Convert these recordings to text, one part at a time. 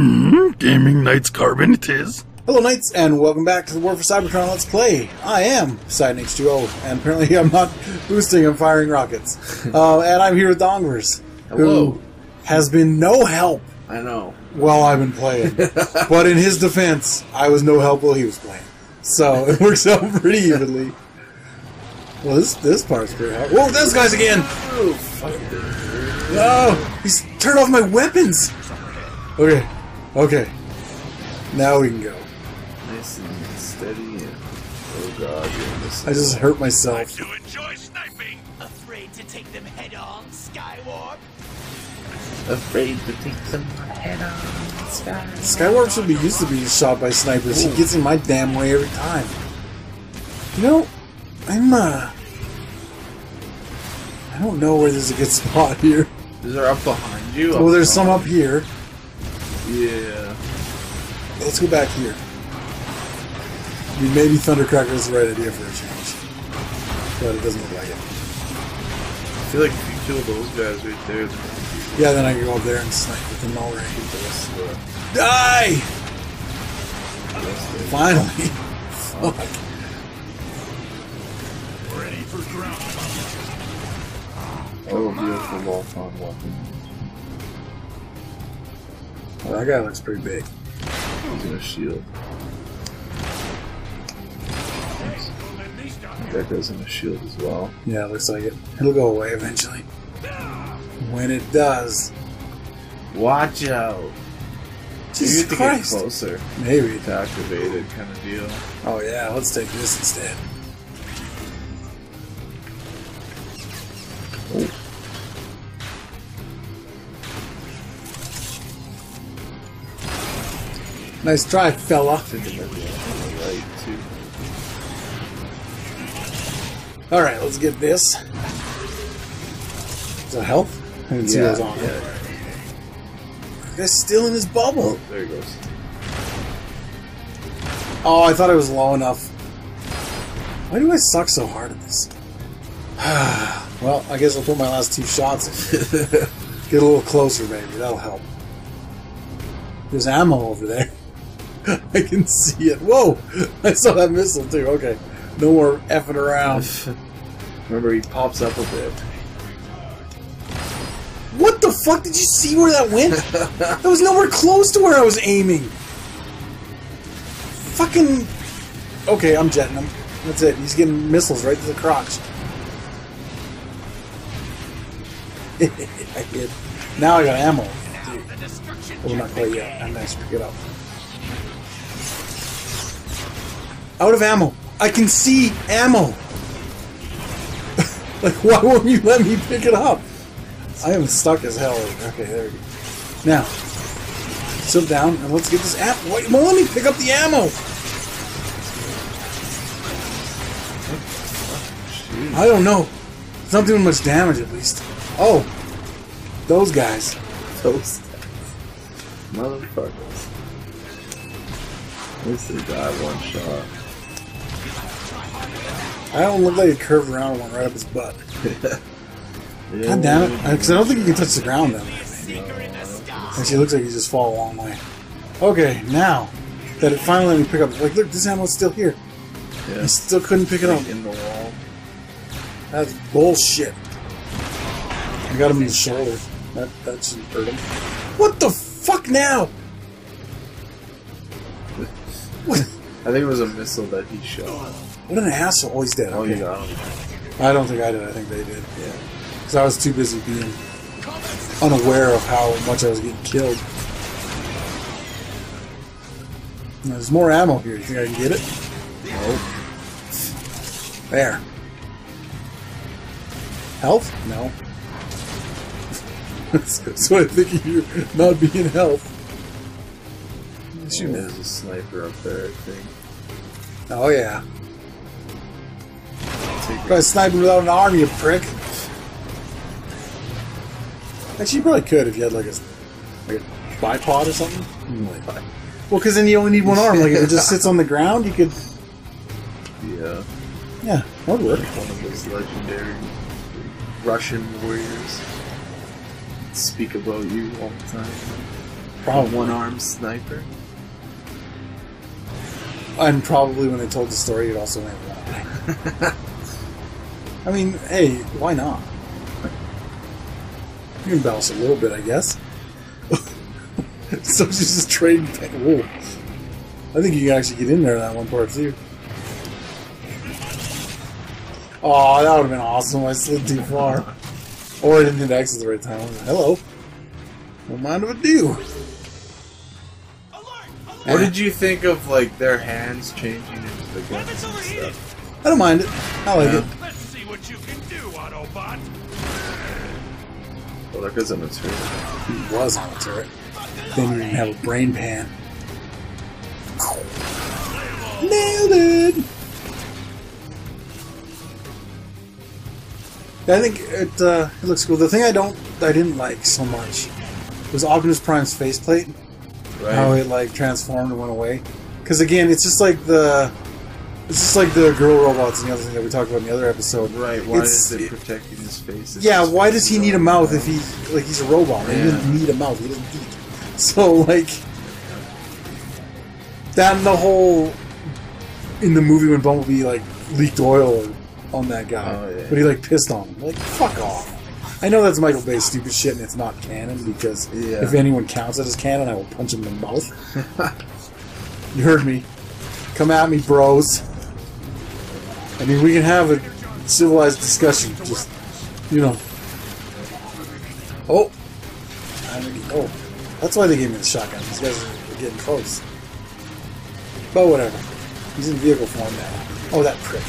Mm, Gaming Knights Carbon it is. Hello, Knights, and welcome back to the War for Cybertron Let's Play. I am Poseidon H2O, and apparently I'm not boosting, I'm firing rockets. uh, and I'm here with Dongvers, Hello. who has been no help I know. while I've been playing. but in his defense, I was no help while he was playing. So it works out pretty evenly. Well, this this part's pretty hard. Whoa, those guys again! Oh, fuck. No! He's turned off my weapons! Okay, okay. Now we can go. Nice and steady and oh god, you're in this. I just hurt myself. To enjoy sniping. Afraid to take them head on, Skywarp? afraid to take them head on. Sky. Skywarp should be used to being shot by snipers. He gets in my damn way every time. You know, I'm uh I don't know where there's a good spot here. These are up behind you. Well there's some up here. Yeah. Let's go back here. I mean, maybe Thundercracker is the right idea for a change. But it doesn't look like it. I feel like if you kill those guys right there, then Yeah, then I can go up there and snipe with the null ray. the rest of the Die! rest of the- Finally! Fuck. Ready for ground. Oh, beautiful Wolfon weapon. Well, that guy looks pretty big. He's in a shield. That guy's in a shield as well. Yeah, it looks like it. It'll go away eventually. When it does. Watch out! You Jesus have to Christ! get closer Maybe. to activate it, kind of deal. Oh yeah, let's take this instead. Nice try, fella. thinking that the on the right too. Alright, let's get this. Is that health? I didn't see Yeah, those on. yeah. That's still in his bubble. Oh, there he goes. Oh, I thought I was low enough. Why do I suck so hard at this? well, I guess I'll put my last two shots in. Get a little closer, baby. That'll help. There's ammo over there. I can see it. Whoa! I saw that missile too. Okay. No more effing around. Remember, he pops up a bit. What the fuck? Did you see where that went? that was nowhere close to where I was aiming. Fucking. Okay, I'm jetting him. That's it. He's getting missiles right to the crotch. I did. Now I got ammo. The destruction Oh, not quite yet. I'm nice. Pick it up. Out of ammo. I can see ammo. like, why won't you let me pick it up? I am stuck as hell. Okay, there we go. Now, sit down and let's get this ammo. Wait, well, let me pick up the ammo. I don't know. It's not doing much damage, at least. Oh, those guys. Those motherfuckers. At least they die one shot. I don't look like it curved around one right up his butt. Yeah, God damn it! Because I don't think you can touch the ground then. Actually, it looks like you just fall a long way. Okay, now that it finally let me pick up, like, look, this ammo's still here. Yeah. I still couldn't pick it up. In the wall. That's bullshit. I got him in the shoulder. That that should hurt him. What the fuck now? What? I think it was a missile that he shot. What an asshole! Oh, he's dead. Oh, Okay. got him. I don't think I did. I think they did. Yeah. Because I was too busy being unaware of how much I was getting killed. Now, There's more ammo here. You think I can get it? Nope. There. Health? No. so I think of you not being health. Shoot There's a sniper up there, I think. Oh yeah. Try sniping without an arm, you prick. Actually, you probably could if you had like a like a bipod or something. Mm, well, because then you only need one arm. Like if it just sits on the ground, you could. Yeah. Yeah, that would work. One of those legendary Russian warriors. Speak about you all the time. Probably. Hmm. One armed sniper. And probably when they told the story, it also went eye. I mean, hey, why not? You can embellish a little bit, I guess. so she's just trading. Whoa. I think you can actually get in there that one part too. Oh, that would have been awesome. I slid too far. Or I didn't hit X at the right time. I was like, Hello. What mind if I do? What did you think of like their hands changing into the stuff? I don't mind it. I like Yeah. it. Let's see what you can do, Autobot. Well, there goes a material. He was on a turret. Then you didn't have a brain pan. Nailed it! I think it uh, it looks cool. The thing I don't I didn't like so much was Optimus Prime's faceplate. Right. How it like transformed and went away. Because again, it's just like the it's just like the girl robots and the other thing that we talked about in the other episode. right. Why It's- is it protecting his face? It's Yeah, why does he need a mouth if he like he's a robot? He doesn't need a mouth. He doesn't eat. So like that and the whole in the movie when Bumblebee like leaked oil on that guy, Oh, yeah. but he like pissed on him. Like fuck off. I know that's Michael Bay's stupid shit and it's not canon because Yeah. if anyone counts it as canon, I will punch him in the mouth. you heard me. Come at me, bros. I mean, we can have a civilized discussion. Just, you know. Oh. I mean, oh. That's why they gave me the shotgun. These guys are getting close. But whatever. He's in vehicle form now. Oh, that prick.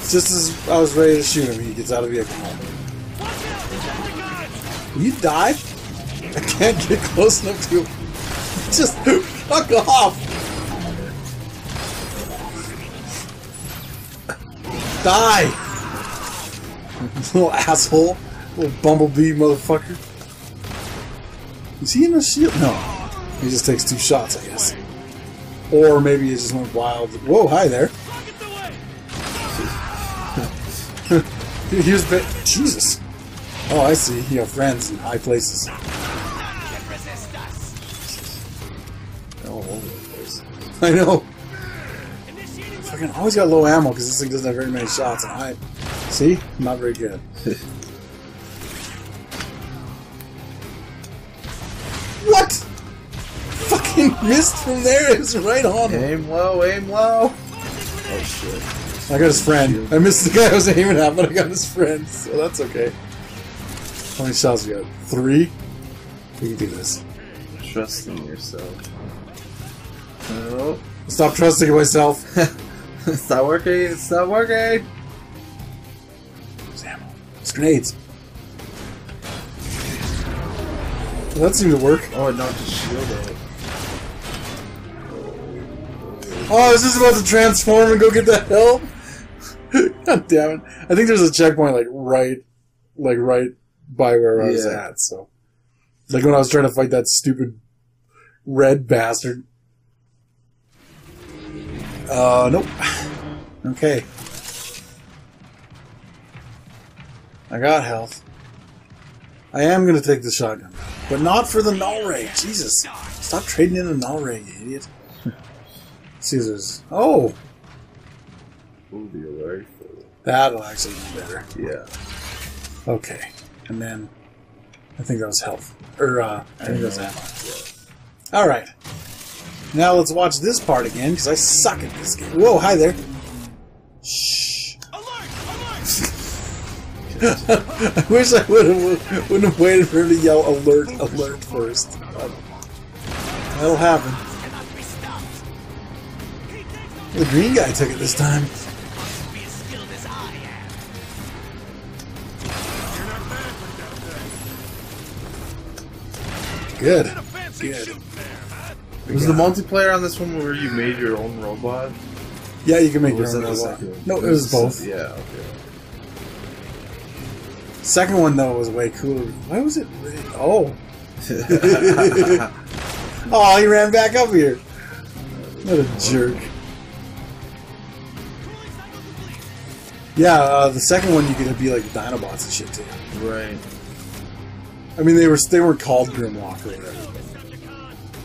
Just as I was ready to shoot him, he gets out of vehicle form. You die? I can't get close enough to him. Just fuck off! Die! Little asshole. Little bumblebee motherfucker. Is he in a shield? No. He just takes two shots, I guess. Or maybe he just went wild. Whoa, hi there. Here's bit. Jesus. Oh, I see. You have friends in high places. Can resist us. all over the place. I know. Initiating Fucking always got low ammo because this thing doesn't have very many shots, and I see not very good. what? Fucking missed from there. It was right on him. Aim low, aim low. Oh shit. I got his friend. I missed the guy I was aiming at, but I got his friend, so that's okay. How many shots we got? Three. We can do this. Trust in yourself. Oh, Stop trusting myself. it's not working. It's not working. There's ammo. It's grenades. Well, that seemed to work. Oh, it knocked his shield out. Oh, I was just about to transform and go get the help. God damn it! I think there's a checkpoint like right, like right by where I was Yeah. at. So, like when I was trying to fight that stupid red bastard. Uh, nope. Okay. I got health. I am gonna take the shotgun, but not for the null ray. Jesus, stop trading in a null ray, you idiot. Caesar's. Oh, Ooh, the rifle. that'll actually be better. Yeah. Okay, and then I think that was health, or uh, I think that was ammo. All right, now let's watch this part again because I suck at this game. Whoa, hi there. Shh. alert! Alert! I wish I would have wouldn't have waited for him to yell alert, alert first. But that'll happen. The green guy took it this time. Good. Good. Was the multiplayer on this one where you made your own robot? Yeah, you can make your own robot. No, it was both. Yeah, okay. Second one though was way cooler. Why was it red? Oh, oh, he ran back up here. What a jerk. Yeah, uh, the second one you could be like Dinobots and shit too. right. I mean, they were they weren't called Grimlock or whatever.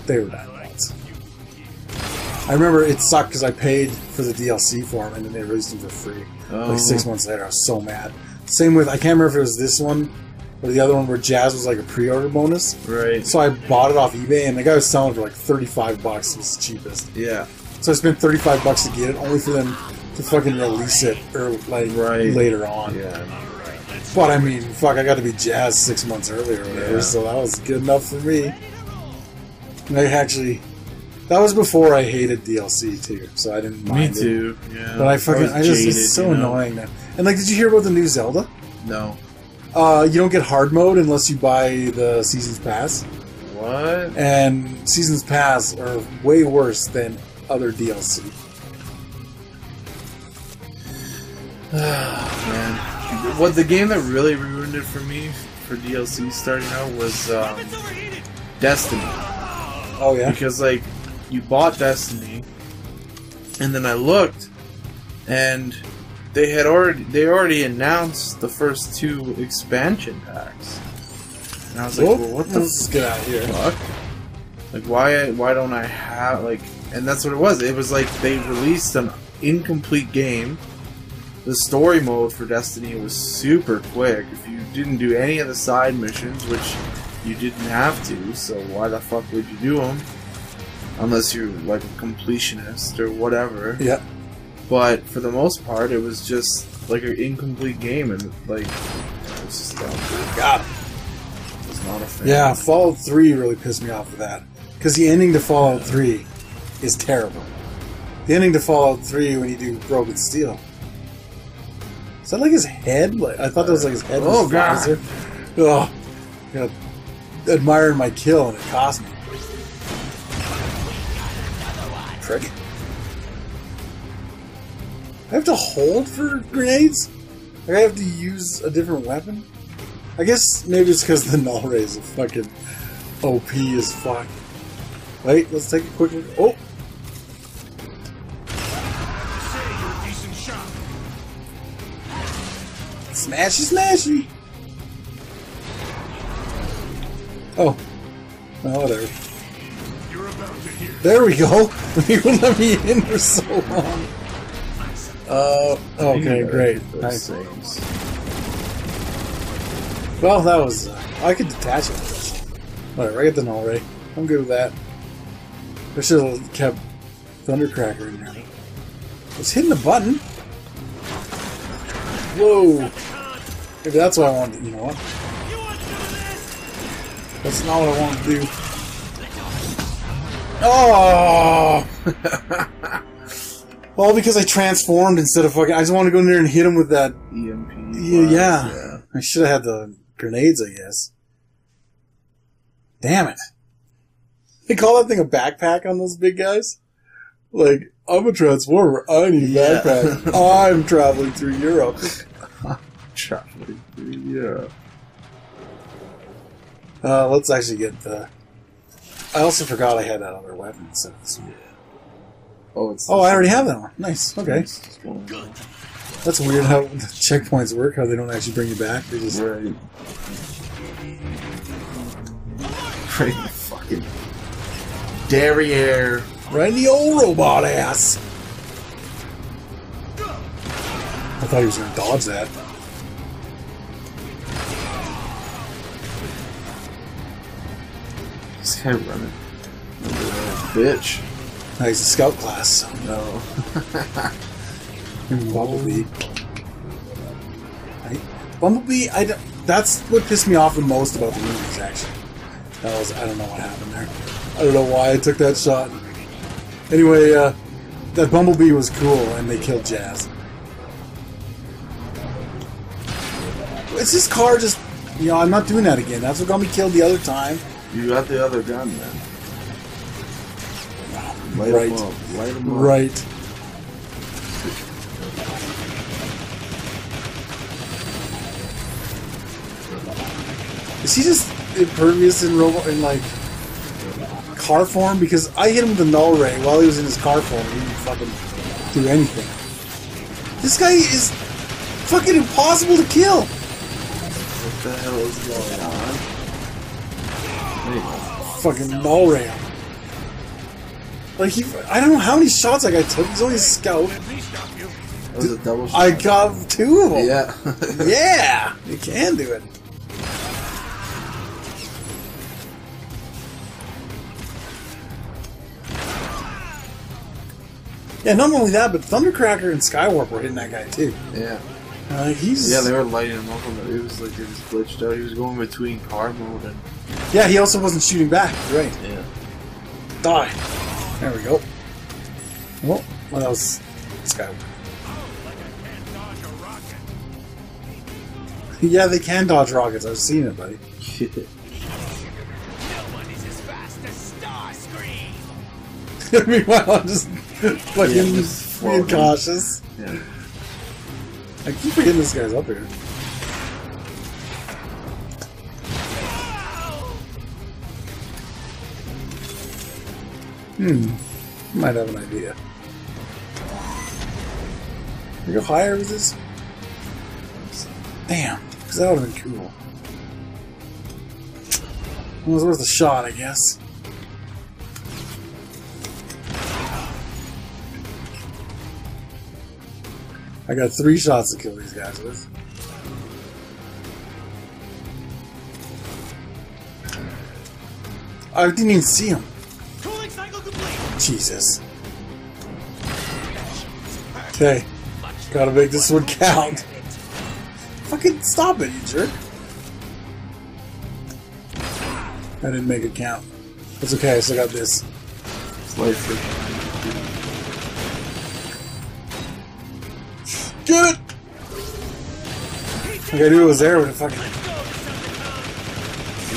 they were dynamites. I remember it sucked because I paid for the DLC for them and then they released them for free. Oh. Like six oh. months later, I was so mad. Same with I can't remember if it was this one or the other one where Jazz was like a pre-order bonus. Right. So I bought it off eBay and the guy was selling it for like thirty-five bucks. It was the cheapest. Yeah. So I spent thirty-five bucks to get it, only for them to fucking release it or like Right. later on. Yeah. But I mean, fuck, I got to be Jazz six months earlier or whatever, Yeah. so that was good enough for me. And I actually, that was before I hated DLC too, so I didn't Me mind it. too. Yeah. But I fucking, was I, just, jaded, it's so you know? annoying now. And like, did you hear about the new Zelda? No. Uh, you don't get hard mode unless you buy the Seasons Pass, What? and Seasons Pass are way worse than other DLC. Man. What the game that really ruined it for me for DLC starting out was um, Destiny. Oh yeah, because like you bought Destiny, and then I looked, and they had already they already announced the first two expansion packs, and I was like, well, what the let's get out here. fuck? Like why why don't I have like? And that's what it was. It was like they released an incomplete game. The story mode for Destiny was super quick. If you didn't do any of the side missions, which you didn't have to, so why the fuck would you do them? Unless you're like a completionist or whatever. Yeah, But for the most part, it was just like an incomplete game, and like it's just uh, got it. was not a fan. Yeah, Fallout 3 really pissed me off with that. Because the ending to Fallout 3 is terrible. The ending to Fallout 3 when you do Broken Steel. Is that like his head? Like, I thought that was like his head. Oh, was God. Oh, God. Admiring my kill and it cost me. Prick. I have to hold for grenades? Like I have to use a different weapon? I guess maybe it's because the null ray is fucking OP as fuck. Wait, let's take a quick look. Oh, smashy, smashy. Oh, oh, whatever. There we go. You wouldn't let me in for so long. Uh, okay, great. Nice. things. Well, that was. Uh, I could detach it. Whatever, I get the null ray. I'm good with that. I should have kept Thundercracker in there. I was hitting the button. Whoa. Maybe that's what I wanted. You know what? You want some of this? That's not what I wanted to do. Oh! well, because I transformed instead of fucking. I just want to go in there and hit him with that. EMP. Yeah, blast, yeah. I should have had the grenades, I guess. Damn it. They call that thing a backpack on those big guys? Like, I'm a transformer. I need a Yeah. backpack. I'm traveling through Europe. Traveling through Europe. Uh, let's actually get the. I also forgot I had that other weapon instead of this. Oh, it's. Oh, I already have that one. Nice. Okay. Good. That's weird how the checkpoints work, how they don't actually bring you back. They just. Right. Right in the fucking derriere. Right in the old robot ass. I thought he was going to dodge that. Running. Bitch. No, he's a scout class. No. Bumblebee. Right? Bumblebee, I don't- that's what pissed me off the most about the movies, actually. That was, I don't know what happened there. I don't know why I took that shot. Anyway, uh, that Bumblebee was cool, and they killed Jazz. It's this car just, you know, I'm not doing that again. That's what got me killed the other time. You got the other gun, man. Light Right. up. Light up. Right. Is he just impervious in robot in like car form? Because I hit him with the null ray while he was in his car form. He didn't fucking do anything. This guy is fucking impossible to kill. What the hell is going on? Anyway. Fucking null ray. Like he, I don't know how many shots that guy took. He's only a scout. Let me stop you. That was a double shot. I got two of them. yeah. Yeah, you can do it. Yeah, not only that, but Thundercracker and Skywarp were hitting that guy too. yeah. Uh, he's Yeah, they were lighting him up. On the, it was like it was glitched out. He was going between car mode and yeah. He also wasn't shooting back. Right. yeah. Die. There we go. Well, what else? was Skywarp. Like I can't dodge a rocket. Yeah, they can dodge rockets. I've seen it, buddy. Nobody's as fast as Starscream. Meanwhile, I'm just fucking Yeah, just being cautious. yeah. I keep forgetting this guy's up here. Hmm. Might have an idea. We go higher with this? Damn, because that would have been cool. It was worth a shot, I guess. I got three shots to kill these guys with. I didn't even see him. Cooling cycle complete. Jesus. Okay. Gotta make this one count. Fucking stop it, you jerk. I didn't make it count. It's okay, I still got this. It's like Get it! Like I knew it was there, but it fucking.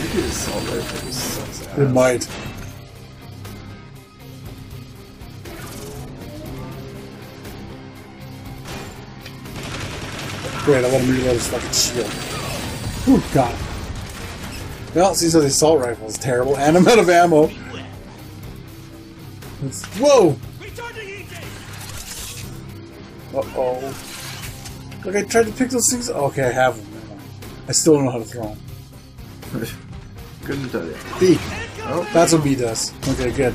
Maybe the assault rifle just sucks ass. It might. Great, I let him reload his fucking shield. Oh God. Well, seems like the assault rifle is terrible, and I'm out of ammo. It's- whoa! Uh oh. Look, I tried to pick those things. Okay, I have them. I still don't know how to throw them. Couldn't tell you. B. Oh, That's what B does. Okay, good.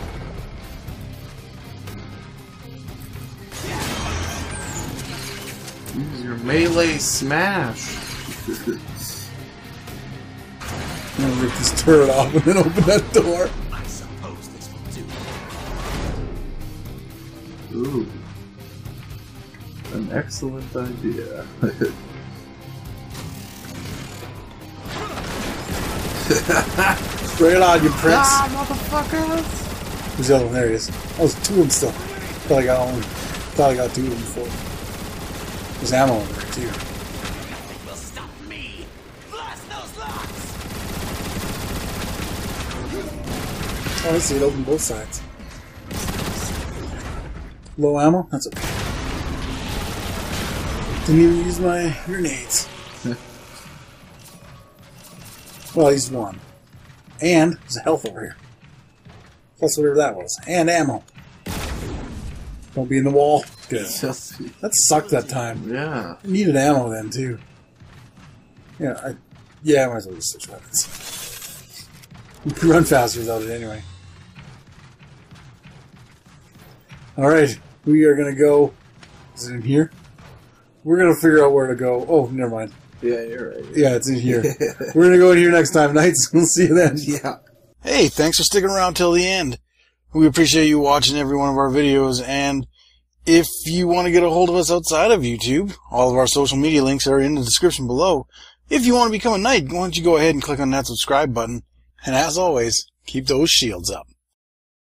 Your melee smash. I'm gonna rip this turret off and then open that door. I suppose this will do. Ooh. An excellent idea. Bring it on, you prince. Ah, motherfuckers! Who's the other one? There he is. Oh, there's two of them still. Thought I got one. Thought I got two of them before. There's ammo in there too. Nothing will stop me. Blast those locks. Oh, I see it open both sides. Low ammo? That's okay. Didn't even use my grenades. well, I used one. And there's a health over here. Plus whatever that was. And ammo. Don't be in the wall. Good. Just, That sucked that time. yeah. I needed ammo then too. Yeah, I yeah, I might as well just switch weapons. We can run faster without it anyway. Alright, we are gonna go is it in here? We're gonna figure out where to go. Oh, never mind. Yeah, you're right. Yeah, it's in here. We're gonna go in here next time, Knights. We'll see you then. Yeah. Hey, thanks for sticking around till the end. We appreciate you watching every one of our videos, and if you want to get a hold of us outside of YouTube, all of our social media links are in the description below. If you want to become a knight, why don't you go ahead and click on that subscribe button, and as always, keep those shields up.